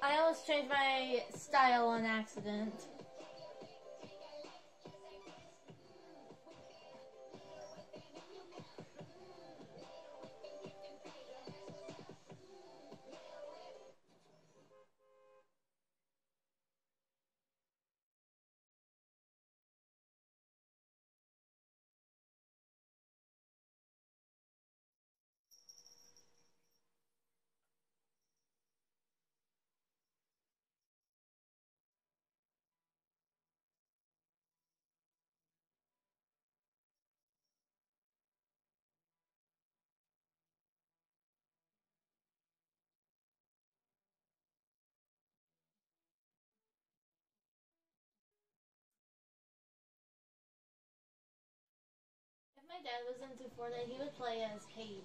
I almost changed my style on accident. My dad was into Fortnite, he would play as Hades.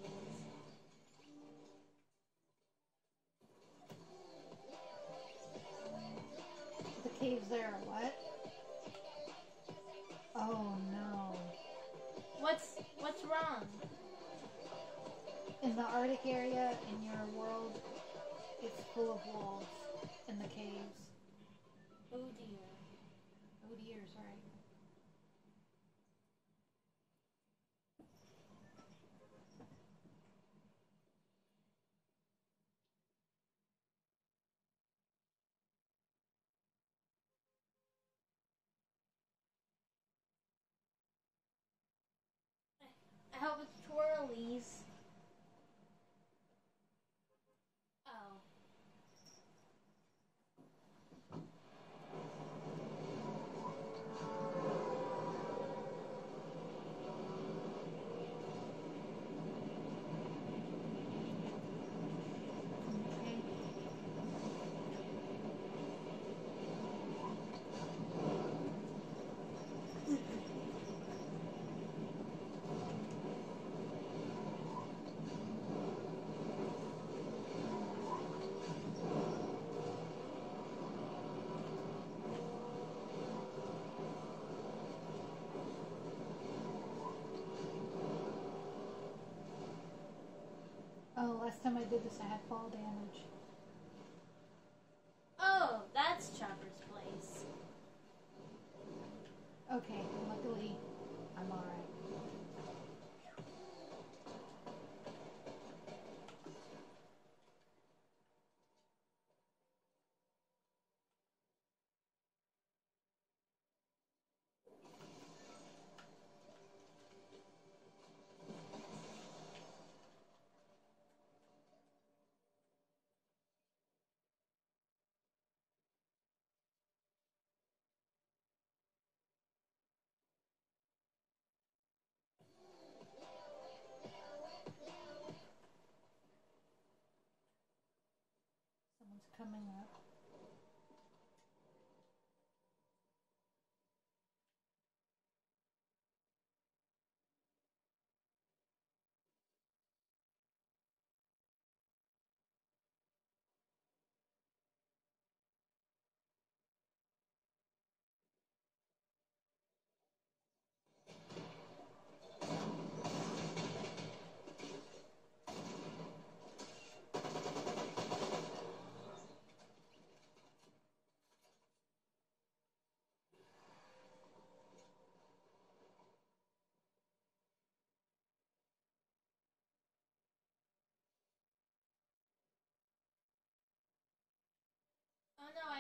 The caves there are what? Oh no. What's what's wrong? In the Arctic area in your world, it's full of wolves in the caves. Oh dear. Oh dear, sorry. Hope it's twirlies. Oh. Okay. Oh, last time I did this, I had fall damage. Oh, that's Chopper's place. Okay, luckily, I'm alright.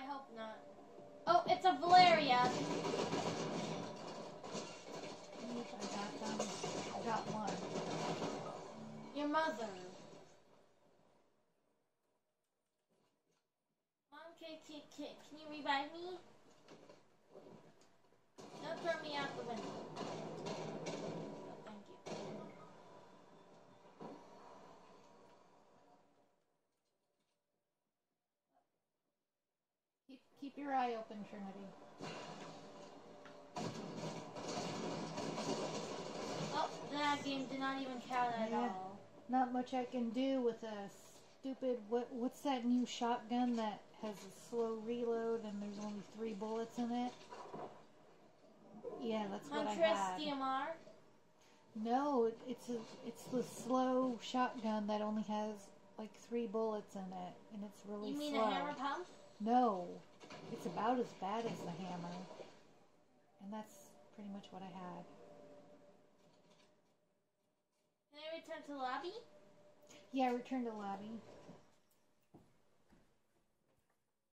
I hope not. Oh, it's a Valeria. I got one. Your mother. Mom, can, can, can, can you revive me? Don't throw me out the window. Oh, thank you. Keep, your eye open, Trinity. Oh, that game did not even count at Yeah. all. Not much I can do with a stupid. What What's that new shotgun that has a slow reload and there's only three bullets in it? Yeah, that's what I Huntress had. DMR. No, it, it's a it's the slow shotgun that only has like three bullets in it, and it's really slow. You mean slow. a hammer pump? No, it's about as bad as the hammer, and that's pretty much what I had. Can I return to the lobby? Yeah, return to lobby.